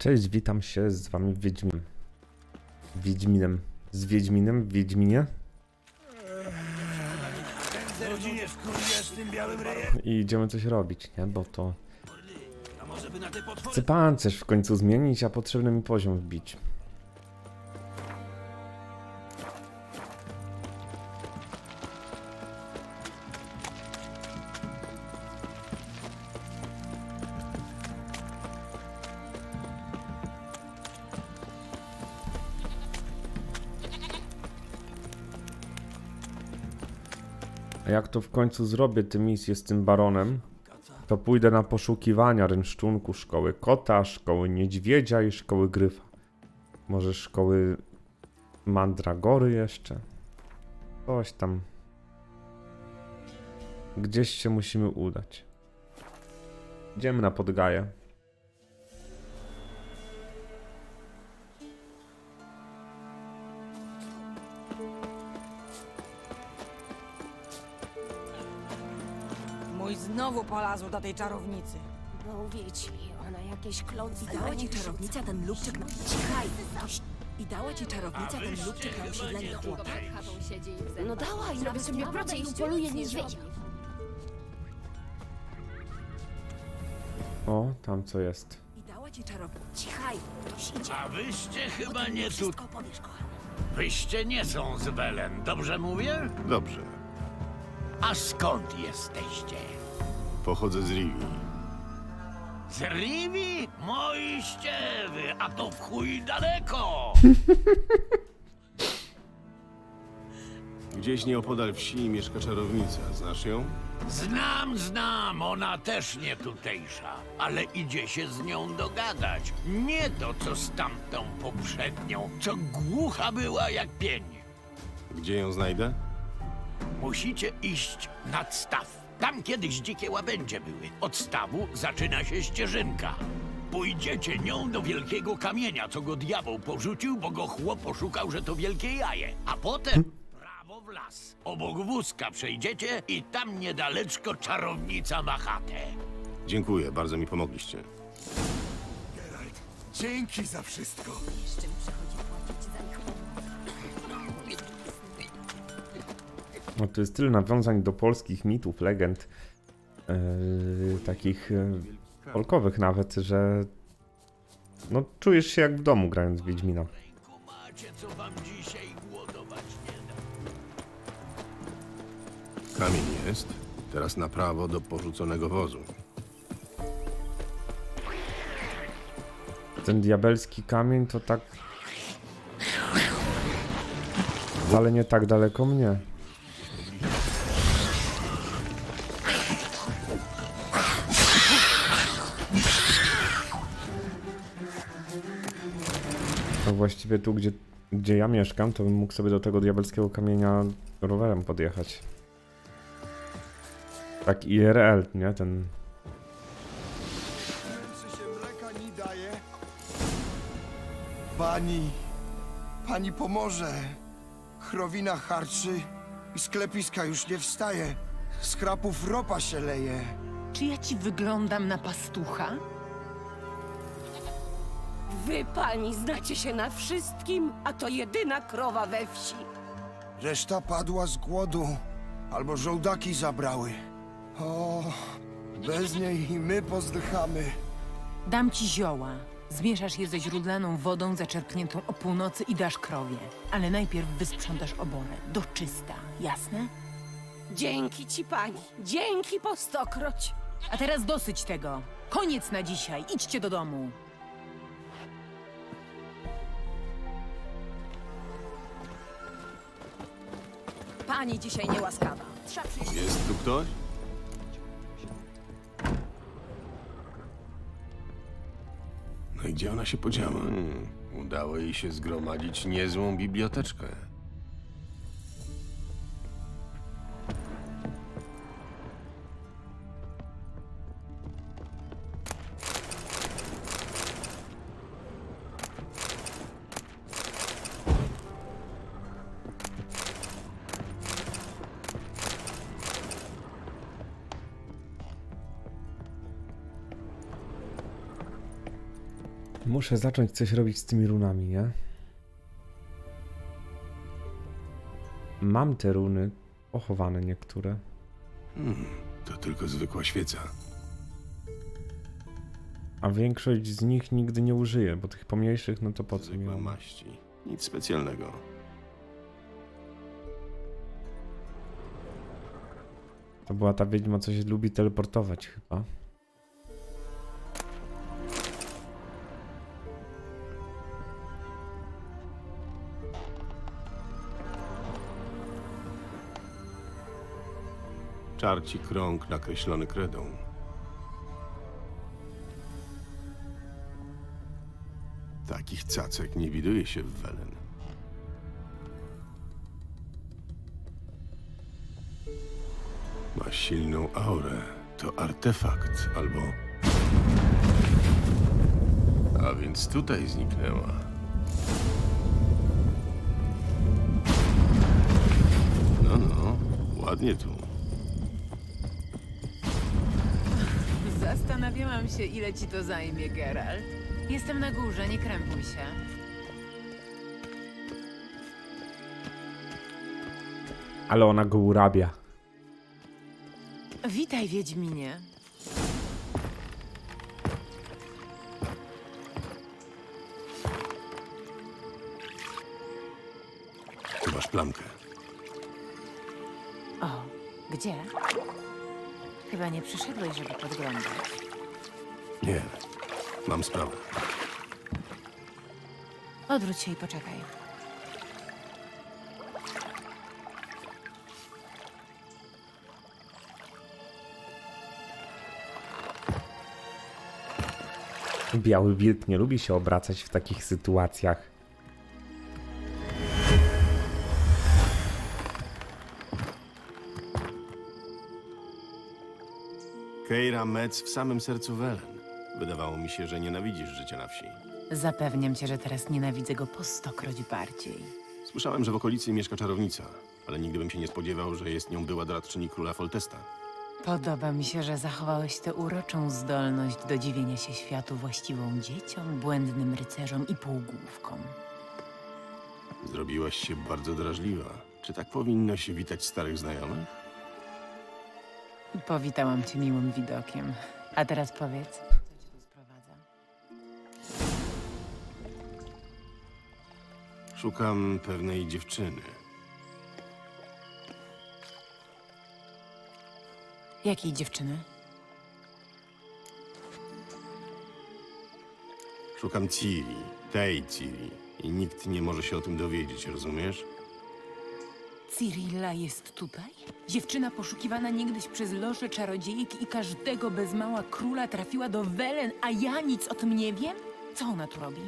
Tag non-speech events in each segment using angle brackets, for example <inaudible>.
Cześć, witam się z wami Wiedźmin. Wiedźminem. Z Wiedźminem w Wiedźminie. I idziemy coś robić, nie? Bo to... Chcę pancerz w końcu zmienić, a potrzebny mi poziom wbić. To w końcu zrobię tę misję z tym baronem, to pójdę na poszukiwania rynszczunku szkoły kota, szkoły niedźwiedzia i szkoły gryfa. Może szkoły mandragory jeszcze? Coś tam. Gdzieś się musimy udać. Idziemy na Podgaję. Mój znowu polazł do tej czarownicy. No mówię ci, ona jakieś klątwy I dała ci czarownica ten lubczyk na... Cichaj! I dała ci czarownica ten lubczyk na osiedlenie chłopa? No dała i nawet sobie pracę i upoluje niedźwiedzia. O, tam co jest. I dała ci czarownica... Cichaj! Ktoś idzie. A wyście chyba nie tu... Powiesz. Wyście nie są z Belen, dobrze mówię? Dobrze. A skąd jesteście? Pochodzę z Rivi. Z Rivi? Moi ściewy, a to w chuj daleko! <laughs> Gdzieś nieopodal wsi mieszka czarownica. Znasz ją? Znam, znam, ona też nie tutejsza, ale idzie się z nią dogadać. Nie to, co z tamtą poprzednią, co głucha była jak pień. Gdzie ją znajdę? Musicie iść nad staw. Tam kiedyś dzikie łabędzie były. Od stawu zaczyna się ścieżynka. Pójdziecie nią do wielkiego kamienia, co go diabeł porzucił, bo go chłop poszukał, że to wielkie jaje. A potem prawo w las. Obok wózka przejdziecie i tam niedaleczko czarownica ma chatę. Dziękuję, bardzo mi pomogliście. Dzięki za wszystko. Przychodzi No to jest tyle nawiązań do polskich mitów, legend, yy, takich yy, folkowych nawet, że no czujesz się jak w domu grając w Wiedźmina. Kamień jest. Teraz na prawo do porzuconego wozu. Ten diabelski kamień to tak... Wcale nie tak daleko mnie. Właściwie tu, gdzie, gdzie ja mieszkam, to bym mógł sobie do tego diabelskiego kamienia rowerem podjechać. Tak IRL, nie? Ten Czy się mleka nie daje? Pani, pani pomoże. Chrowina harczy i sklepiska już nie wstaje. Z krapów ropa się leje. Czy ja ci wyglądam na pastucha? Wy, pani, znacie się na wszystkim, a to jedyna krowa we wsi. Reszta padła z głodu, albo żołdaki zabrały. O, bez niej i my pozdychamy. Dam ci zioła. Zmieszasz je ze źródlaną wodą zaczerpniętą o północy i dasz krowie. Ale najpierw wysprzątasz oborę. Do czysta. Jasne? Dzięki ci, pani. Dzięki po stokroć. A teraz dosyć tego. Koniec na dzisiaj. Idźcie do domu. Pani dzisiaj niełaskawa. Jest tu ktoś? No i gdzie ona się podziała? Hmm, udało jej się zgromadzić niezłą biblioteczkę. Muszę zacząć coś robić z tymi runami, nie? Mam te runy pochowane niektóre. To tylko zwykła świeca. A większość z nich nigdy nie użyję, bo tych pomniejszych, no to po co mi maści. Nic specjalnego. To była ta wiedźma, co się lubi teleportować chyba. Czarci krąg nakreślony kredą. Takich cacek nie widuje się w Welen. Ma silną aurę. To artefakt albo... A więc tutaj zniknęła. No, no, ładnie tu. Zastanawiałam się, ile ci to zajmie, Geralt. Jestem na górze, nie krępuj się. Ale ona go urabia. Witaj, Wiedźminie. Tu masz plamkę. O, gdzie? Chyba nie przyszedłeś, żeby podglądać. Nie, mam sprawę. Odwróć się i poczekaj. Biały wilk nie lubi się obracać w takich sytuacjach. Keira Metz w samym sercu Welen. Wydawało mi się, że nienawidzisz życia na wsi. Zapewniam cię, że teraz nienawidzę go po stokroć bardziej. Słyszałem, że w okolicy mieszka czarownica, ale nigdy bym się nie spodziewał, że jest nią była doradczyni króla Foltesta. Podoba mi się, że zachowałeś tę uroczą zdolność do dziwienia się światu właściwą dzieciom, błędnym rycerzom i półgłówkom. Zrobiłaś się bardzo drażliwa. Czy tak powinno się witać starych znajomych? Powitałam cię miłym widokiem. A teraz powiedz, co cię tu sprowadza? Szukam pewnej dziewczyny. Jakiej dziewczyny? Szukam Ciri, tej Ciri. I nikt nie może się o tym dowiedzieć, rozumiesz? Cyrilla jest tutaj? Dziewczyna poszukiwana niegdyś przez loże czarodziejek i każdego bez mała króla trafiła do Welen, a ja nic o tym nie wiem? Co ona tu robi?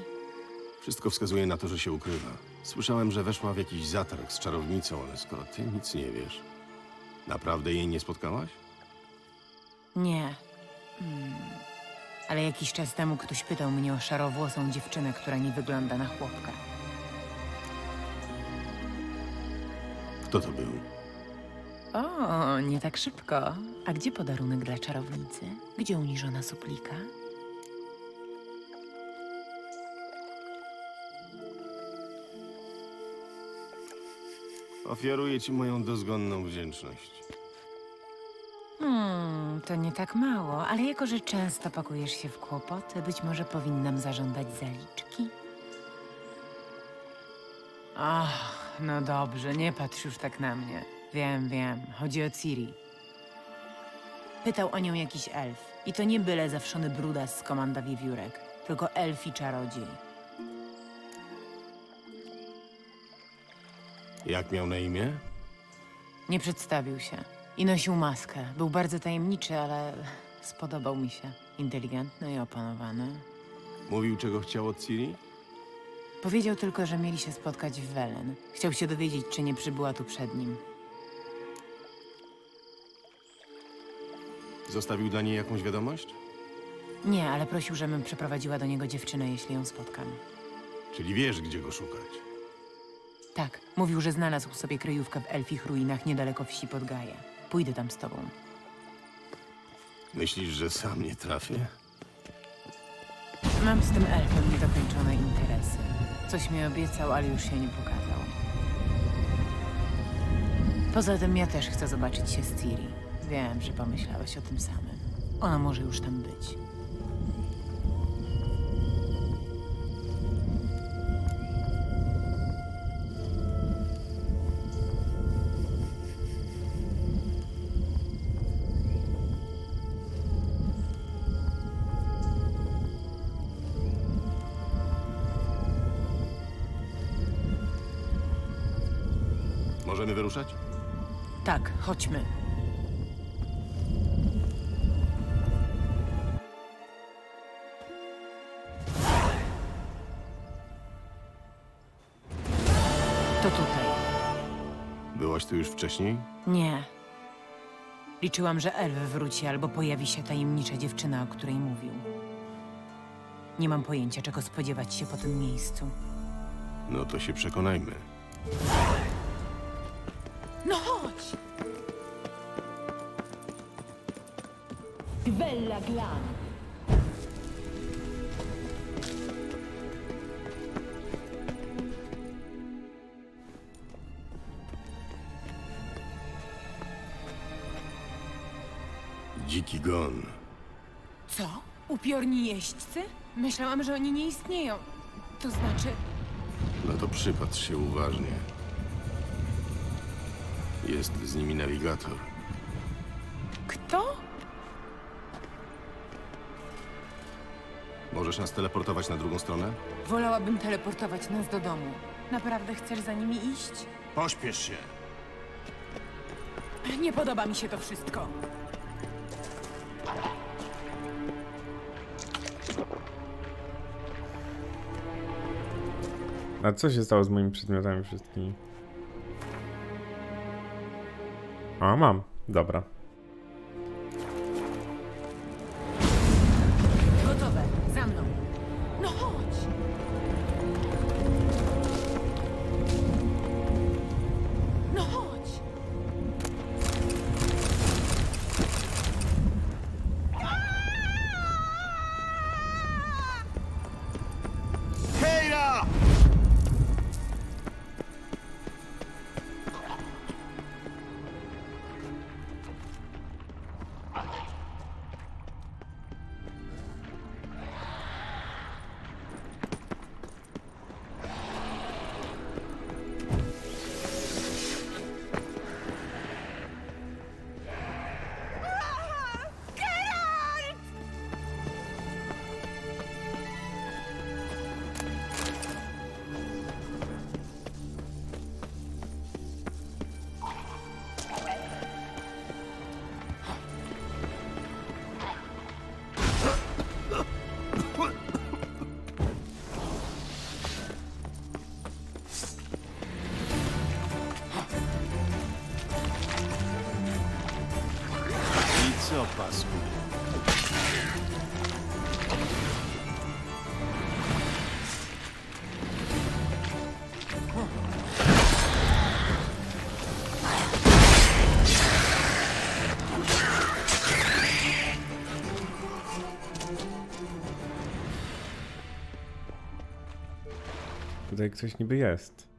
Wszystko wskazuje na to, że się ukrywa. Słyszałem, że weszła w jakiś zatarg z czarownicą, ale skoro ty nic nie wiesz, naprawdę jej nie spotkałaś? Nie. Hmm. Ale jakiś czas temu ktoś pytał mnie o szarowłosą dziewczynę, która nie wygląda na chłopka. Kto to był? O, nie tak szybko. A gdzie podarunek dla czarownicy? Gdzie uniżona suplika? Ofiaruję ci moją dozgonną wdzięczność. Hmm, to nie tak mało, ale jako, że często pakujesz się w kłopoty, być może powinnam zażądać zaliczki? Ach, no dobrze, nie patrz już tak na mnie. Wiem, wiem, chodzi o Ciri. Pytał o nią jakiś elf. I to nie byle zawszony brudas z komanda wiewiórek, tylko elf i czarodziej. Jak miał na imię? Nie przedstawił się. I nosił maskę. Był bardzo tajemniczy, ale <laughs> spodobał mi się. Inteligentny i opanowany. Mówił, czego chciał od Ciri? Powiedział tylko, że mieli się spotkać w Welen. Chciał się dowiedzieć, czy nie przybyła tu przed nim. Zostawił dla niej jakąś wiadomość? Nie, ale prosił, żebym przeprowadziła do niego dziewczynę, jeśli ją spotkam. Czyli wiesz, gdzie go szukać. Tak, mówił, że znalazł sobie kryjówkę w elfich ruinach niedaleko wsi pod Gaję. Pójdę tam z tobą. Myślisz, że sam nie trafię? Mam z tym elfem niedokończone interesy. Coś mi obiecał, ale już się nie pokazał. Poza tym ja też chcę zobaczyć się z Ciri. Wiem, że pomyślałeś o tym samym. Ona może już tam być. Chodźmy. To tutaj. Byłaś tu już wcześniej? Nie. Liczyłam, że elf wróci albo pojawi się tajemnicza dziewczyna, o której mówił. Nie mam pojęcia, czego spodziewać się po tym miejscu. No to się przekonajmy. No chodź! Bella Glan. Dziki gon. Co? Upiorni jeźdźcy? Myślałam, że oni nie istnieją. To znaczy... No to przypatrz się uważnie. Jest z nimi nawigator. Kto? Możesz nas teleportować na drugą stronę? Wolałabym teleportować nas do domu. Naprawdę chcesz za nimi iść? Pośpiesz się. Nie podoba mi się to wszystko. A co się stało z moimi przedmiotami wszystkimi? A, mam. Dobra. Tutaj ktoś niby jest.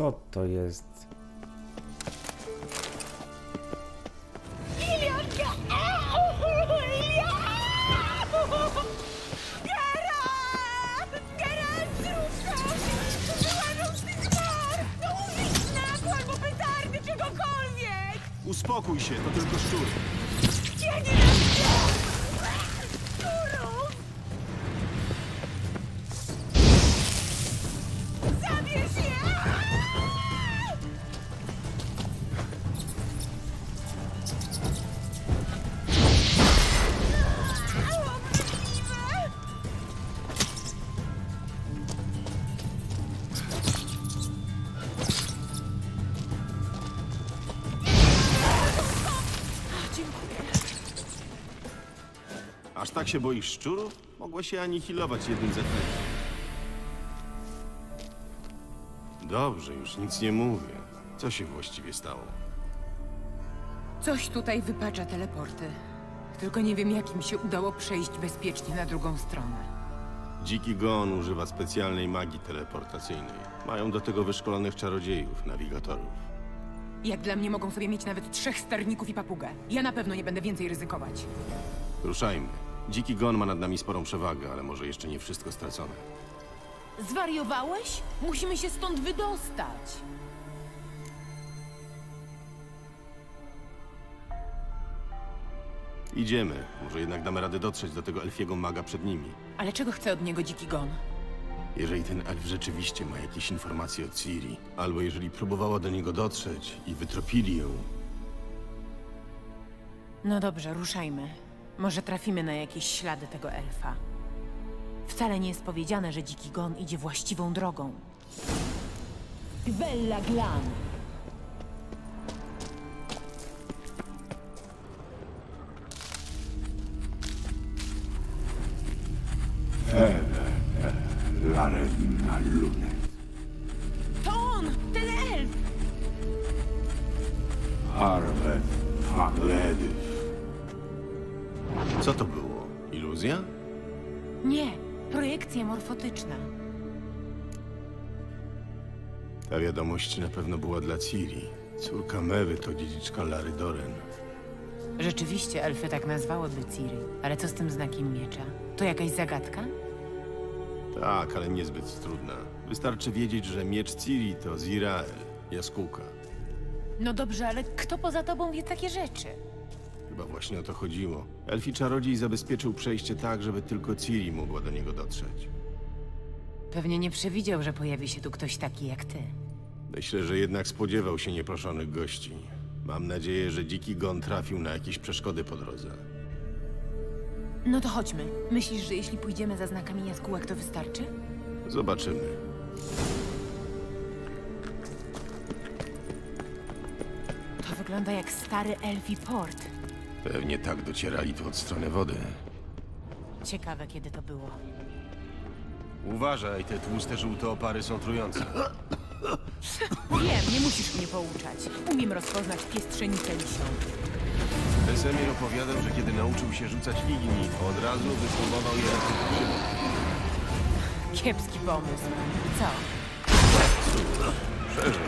Co to jest? Tak się boisz szczurów? Mogło się anihilować jednym zaklęciem. Dobrze, już nic nie mówię. Co się właściwie stało? Coś tutaj wypacza teleporty. Tylko nie wiem, jak im się udało przejść bezpiecznie na drugą stronę. Dziki Gon używa specjalnej magii teleportacyjnej. Mają do tego wyszkolonych czarodziejów, nawigatorów. Jak dla mnie mogą sobie mieć nawet trzech sterników i papugę. Ja na pewno nie będę więcej ryzykować. Ruszajmy. Dziki Gon ma nad nami sporą przewagę, ale może jeszcze nie wszystko stracone. Zwariowałeś? Musimy się stąd wydostać. Idziemy. Może jednak damy radę dotrzeć do tego elfiego maga przed nimi. Ale czego chce od niego dziki gon? Jeżeli ten elf rzeczywiście ma jakieś informacje o Ciri, albo jeżeli próbowała do niego dotrzeć i wytropili ją, No dobrze, ruszajmy. Może trafimy na jakieś ślady tego elfa. Wcale nie jest powiedziane, że dziki gon idzie właściwą drogą. Bella Glan. Larewna lunet. To on! Ten elf! Harvet Iluzja? Nie, projekcja morfotyczna. Ta wiadomość na pewno była dla Ciri. Córka Mewy to dziedziczka Lary Doren. Rzeczywiście elfy tak nazwałyby Ciri. Ale co z tym znakiem miecza? To jakaś zagadka? Tak, ale niezbyt trudna. Wystarczy wiedzieć, że miecz Ciri to Zirael, jaskółka. No dobrze, ale kto poza tobą wie takie rzeczy? Chyba właśnie o to chodziło. Elfi czarodziej zabezpieczył przejście tak, żeby tylko Ciri mogła do niego dotrzeć. Pewnie nie przewidział, że pojawi się tu ktoś taki jak ty. Myślę, że jednak spodziewał się nieproszonych gości. Mam nadzieję, że dziki gon trafił na jakieś przeszkody po drodze. No to chodźmy. Myślisz, że jeśli pójdziemy za znakami jaskółek, to wystarczy? Zobaczymy. To wygląda jak stary elfi port. Pewnie tak docierali tu od strony wody. Ciekawe, kiedy to było. Uważaj, te tłuste żółte opary są trujące. Wiem, nie musisz mnie pouczać. Umiem rozpoznać piestrzenicę lisią. Wesemir opowiadał, że kiedy nauczył się rzucać igni, to od razu wypróbował je jak. Kiepski pomysł. Co? Szerzej.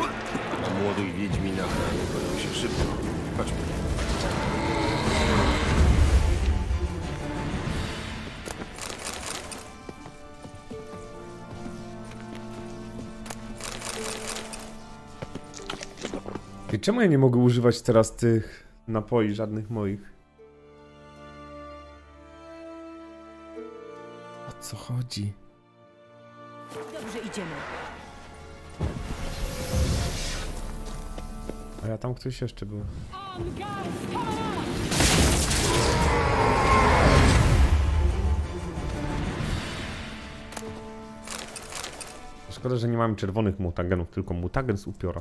Na młodych wiedźminach rany boją się szybko. Chodźmy. I czemu ja nie mogę używać teraz tych napoi, żadnych moich? O co chodzi? Dobrze, idziemy. A ja tam ktoś jeszcze był. Szkoda, że nie mamy czerwonych mutagenów, tylko mutagen z upiora.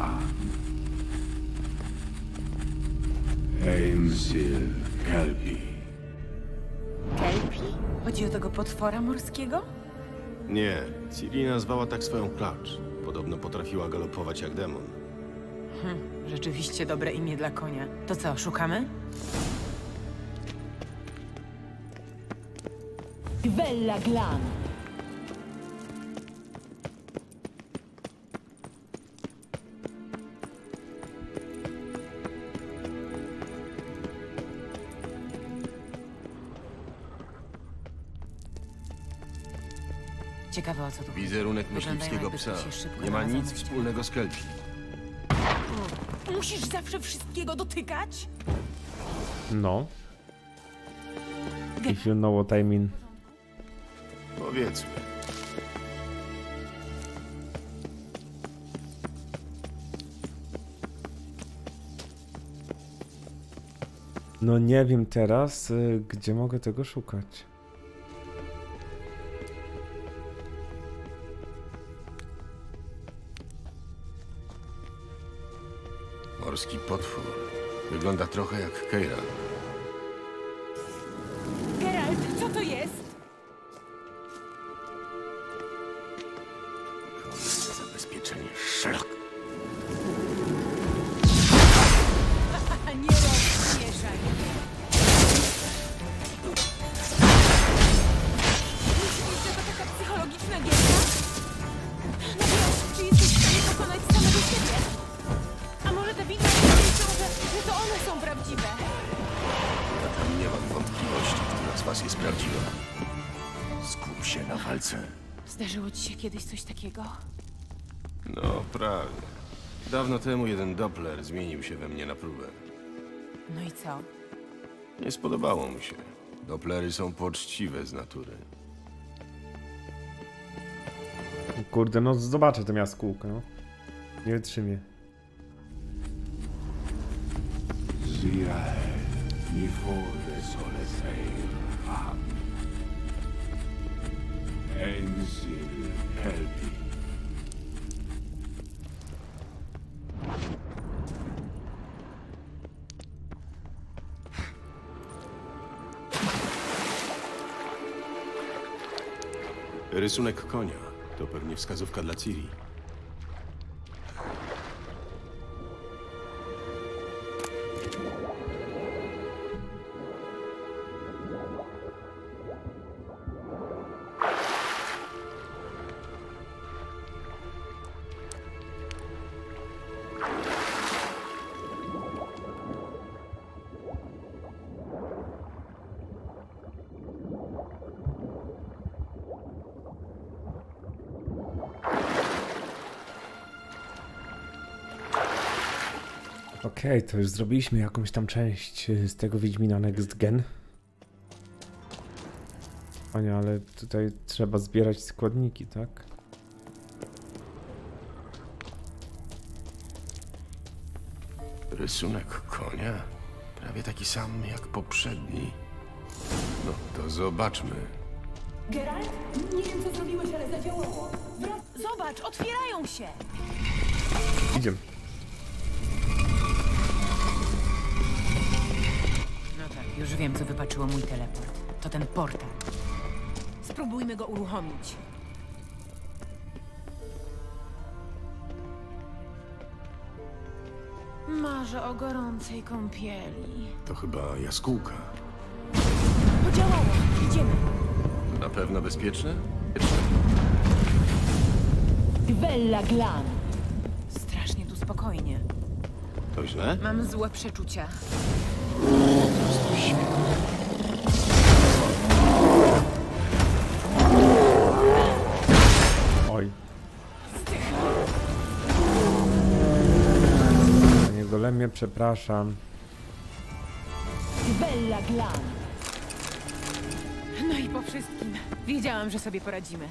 Am. Heimsil Kelpi. Kelpi? Chodzi o tego potwora morskiego? Nie, Ciri nazwała tak swoją klacz. Podobno potrafiła galopować jak demon. Rzeczywiście dobre imię dla konia. To co, szukamy? Bella Glan. Ciekawe o co tu. Wizerunek myśliwskiego psa. Nie ma nic wspólnego z Kelpi. Musisz zawsze wszystkiego dotykać? No. If you know what I mean. Powiedzmy. No nie wiem teraz, y, gdzie mogę tego szukać. Morski potwór. Wygląda trochę jak Keira. Doppler zmienił się we mnie na próbę. No i co? Nie spodobało mu się. Dopplery są poczciwe z natury. Kurde, no zobaczę tę jaskółkę, no. Nie wytrzymię. Zirael, ni Rysunek konia. To pewnie wskazówka dla Ciri. Okej, to już zrobiliśmy jakąś tam część y, z tego Wiedźmina Next Gen. Panie, ale tutaj trzeba zbierać składniki, tak? Rysunek konia? Prawie taki sam jak poprzedni. No, to zobaczmy. Geralt? Nie wiem, co zrobiłeś, ale zadziałało. Zobacz, otwierają się! Idziemy. Już wiem, co wypaczyło mój teleport. To ten portal. Spróbujmy go uruchomić. Marzę o gorącej kąpieli. To chyba jaskółka. Podziałało! Idziemy! Na pewno bezpieczne? Bella Glan. Strasznie tu spokojnie. To źle? Mam złe przeczucia. Oj. Panie Golemie, przepraszam. Bella Glan. No i po wszystkim. Wiedziałam, że sobie poradzimy.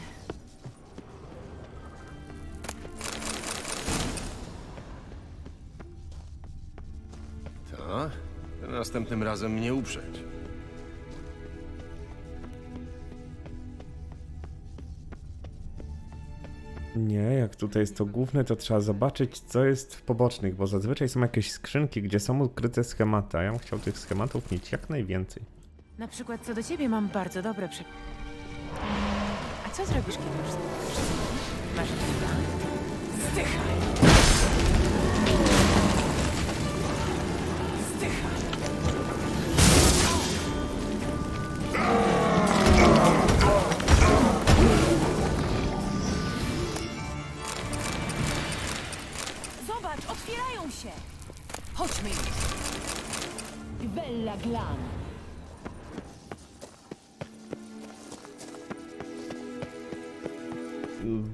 Tak? Następnym razem mnie uprzeć. Nie, jak tutaj jest to główne, to trzeba zobaczyć, co jest w pobocznych, bo zazwyczaj są jakieś skrzynki, gdzie są ukryte schematy, a ja bym chciał tych schematów mieć jak najwięcej. Na przykład co do ciebie mam bardzo dobre przy... A co zrobisz, kiedy już Masz? Zdychaj! Zdychaj! Bella Glan!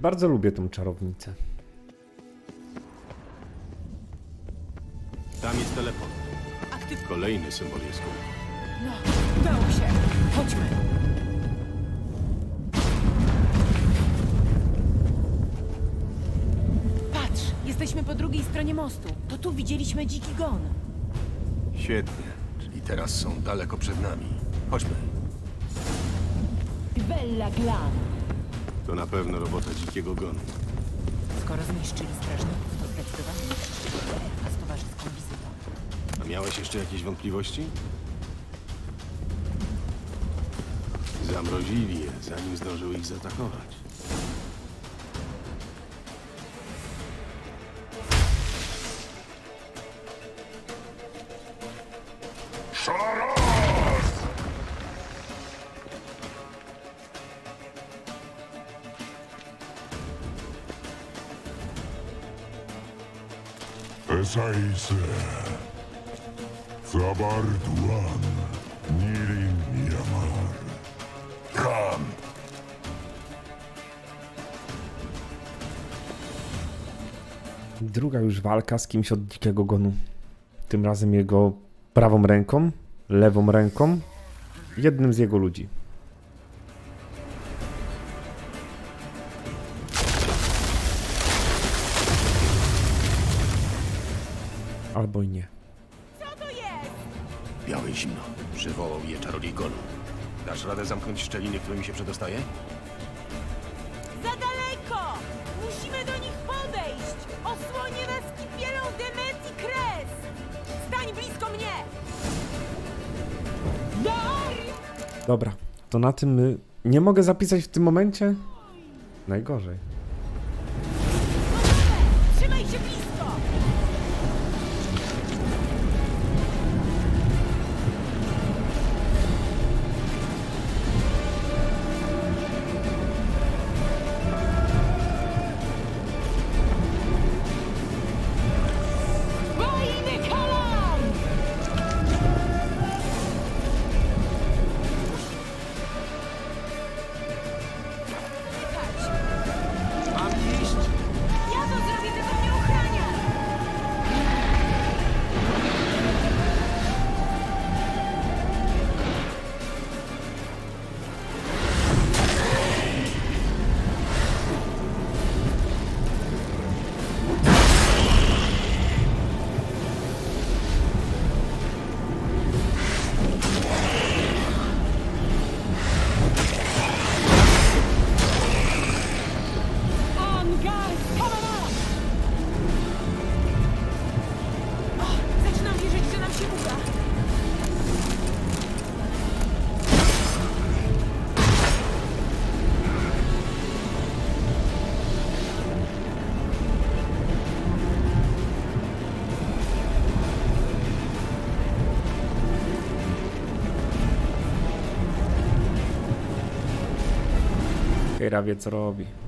Bardzo lubię tą czarownicę. Tam jest telefon. Aktyw... Kolejny symbol Jesku. No, udało się! Chodźmy! Patrz, jesteśmy po drugiej stronie mostu. To tu widzieliśmy dziki gon. Świetnie. Teraz są daleko przed nami. Chodźmy. Bella Glan! To na pewno robota dzikiego gonu. Skoro zniszczyli strażników, to zdecydowanie do Elfa z towarzyską wizytą. A miałeś jeszcze jakieś wątpliwości? Zamrozili je, zanim zdążył ich zaatakować. Esaise. Zabarduan. Nirin Yamar. Druga już walka z kimś od dzikiego gonu. Tym razem jego prawą ręką, lewą ręką, jednym z jego ludzi. Albo i nie. Białe i zimno. Przywołał je czarodziej gonu. Dasz radę zamknąć szczeliny, którymi się przedostaje? Za daleko! Musimy do nich podejść! Osłonie nas kipielą Demet i Kres! Stań blisko mnie! Dobra, to na tym y, nie mogę zapisać w tym momencie? Najgorzej. Kejra wie co robi.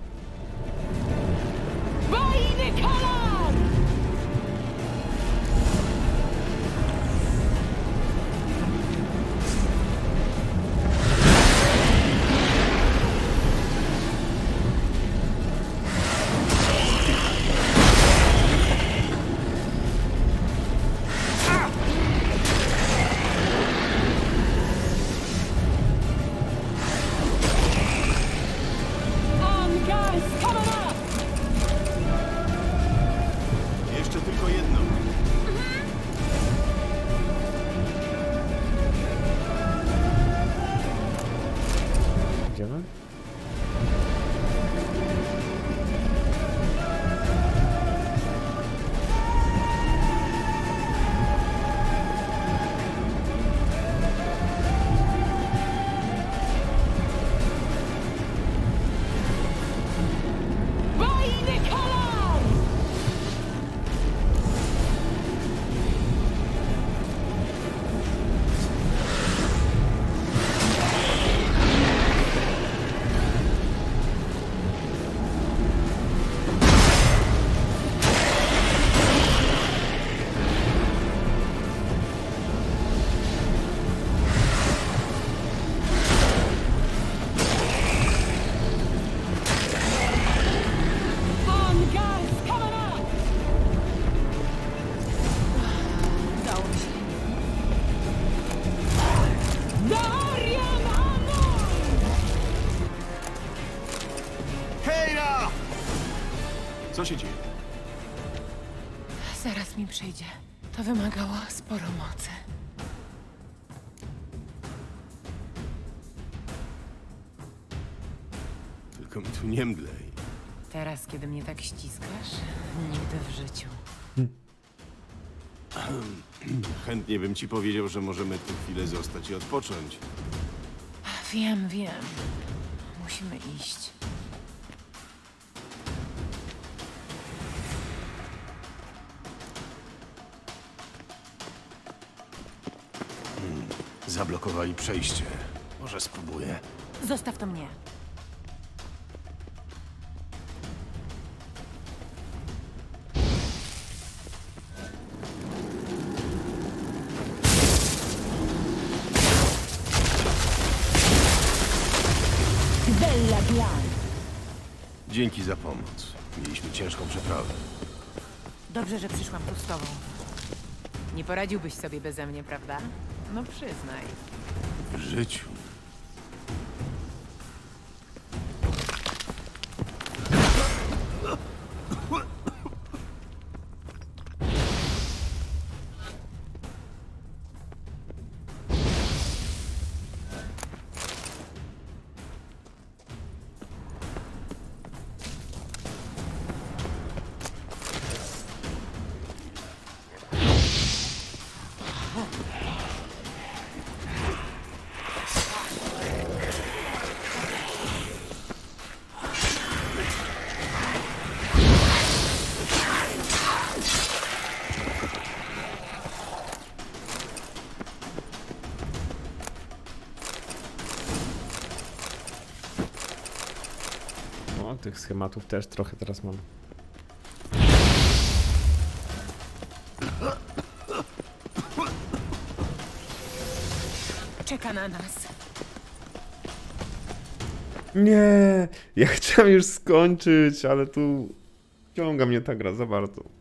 Przyjdzie. To wymagało sporo mocy. Tylko mi tu nie mdlej. Teraz, kiedy mnie tak ściskasz, nigdy w życiu. <clears throat> Chętnie bym ci powiedział, że możemy tu chwilę zostać i odpocząć. Wiem, wiem. Musimy iść. Zablokowali przejście. Może spróbuję. Zostaw to mnie. Bella Glan. Dzięki za pomoc. Mieliśmy ciężką przeprawę. Dobrze, że przyszłam tu z tobą. Nie poradziłbyś sobie beze mnie, prawda? No przyznaj. W życiu. Tych schematów też trochę teraz mam. Czeka na nas. Nie, ja chciałem już skończyć, ale tu ciąga mnie ta gra za bardzo.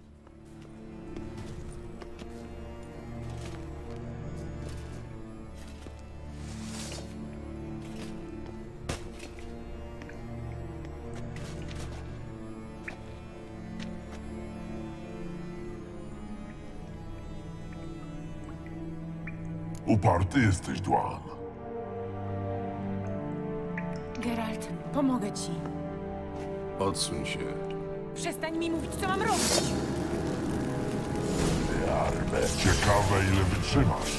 Uparty jesteś, Dwan. Geralt, pomogę ci. Odsuń się. Przestań mi mówić, co mam robić. Jarle. Ciekawe, ile wytrzymasz.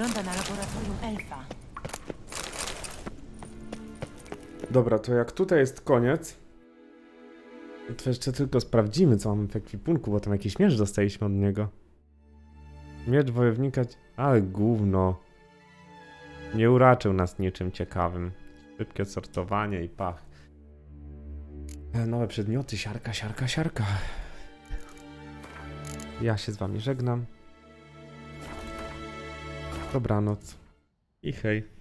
Wygląda na laboratorium elfa. Dobra, to jak tutaj jest koniec, to jeszcze tylko sprawdzimy, co mamy w ekwipunku, bo tam jakiś miecz dostaliśmy od niego. Miecz wojownika, ale gówno. Nie uraczył nas niczym ciekawym. Szybkie sortowanie i pach. E, Nowe przedmioty, siarka, siarka, siarka. Ja się z wami żegnam. Dobranoc. I hej.